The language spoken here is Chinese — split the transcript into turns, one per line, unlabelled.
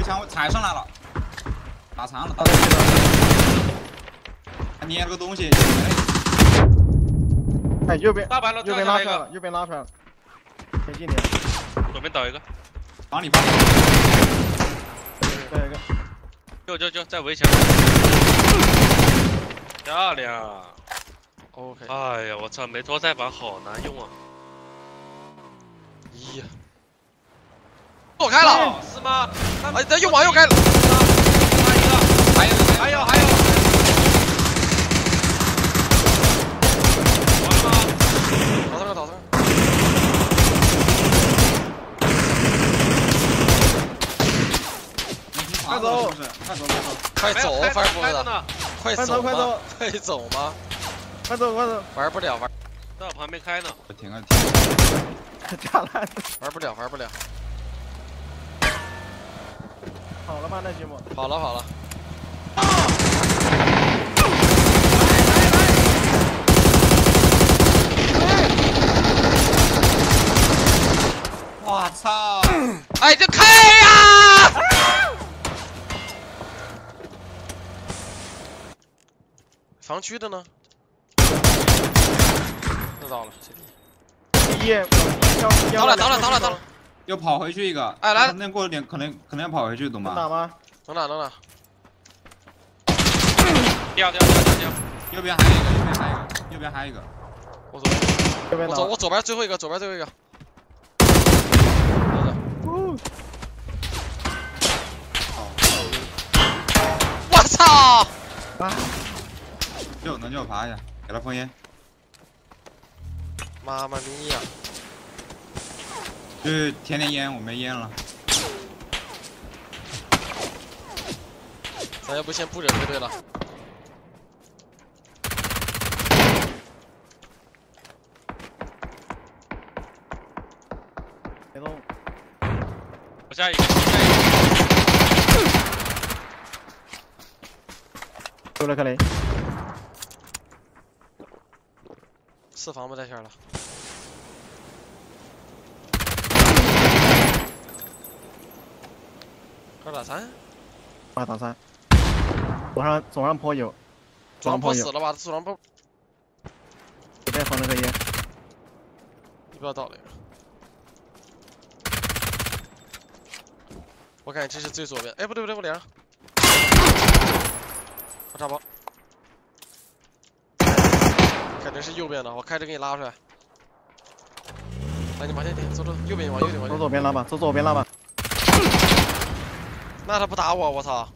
围墙踩上来了，打残了，
他在这边。
他捏了个东西，
哎，右边
大白了，
右边拉出来了，右边拉出来了，前进点，
左边倒一个，
往里放。
再一个，
就就就在围墙，漂亮。
OK，
哎呀，我操，没拖带板好难用啊！
一，躲开了，
是吗？
哎，这又往右开了，
还有
还有还有，完了吗？
倒上了，倒上了，
快走，快走，快走。
快走，
快
快走吗
走快走？
快走吗？
快走快走，
玩不了，玩
在我旁边开呢。
我停啊停。
加烂，
玩不了，玩不了，
好了吗？那节目，
好了好了，
我操！
哎，这开呀！防区的呢？又倒了，这里
第一，
倒了，倒了，倒了，倒了，
又跑回去一个。
哎来
那过了点，可能可能要跑回去，懂吗？
能打吗？
能打能打，
掉掉掉掉掉，
右边还有一个，右边还有一个，右边还有一个。
我走，
右边打
我走，我左边最后一个，左边最后一个。
呜
我操！
啊，
救能救我爬一下，给他封烟。
妈妈咪呀！
就是添点烟，我没烟了。
咱要不先布置配对了？
别动，
我下一个，下一个，
丢了克雷，
四房不在线了。二打三，
二打三，左上左上坡有，左
左上
上坡有，
死了吧？左上坡，
随便放了个烟，
你不要倒了。我感觉这是最左边。哎，不对不对，我脸上。我炸包。肯定是右边的，我开车给你拉出来。来，你往前点，走走，右边往右边，往
走。左边拉吧，走左边拉吧，
那他不打我，我操！